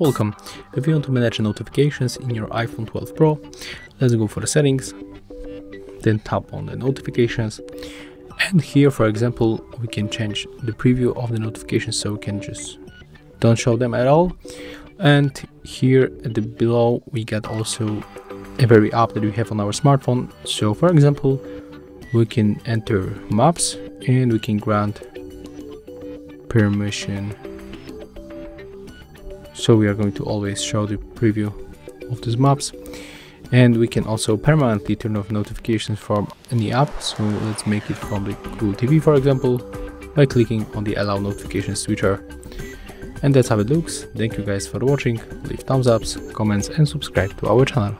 Welcome. If you want to manage notifications in your iPhone 12 Pro, let's go for the settings, then tap on the notifications. And here, for example, we can change the preview of the notifications so we can just don't show them at all. And here at the below, we get also a very app that we have on our smartphone. So for example, we can enter maps and we can grant permission. So we are going to always show the preview of these maps. And we can also permanently turn off notifications from any app. So let's make it from the Google TV for example by clicking on the allow notifications switcher and that's how it looks. Thank you guys for watching. Leave thumbs ups comments and subscribe to our channel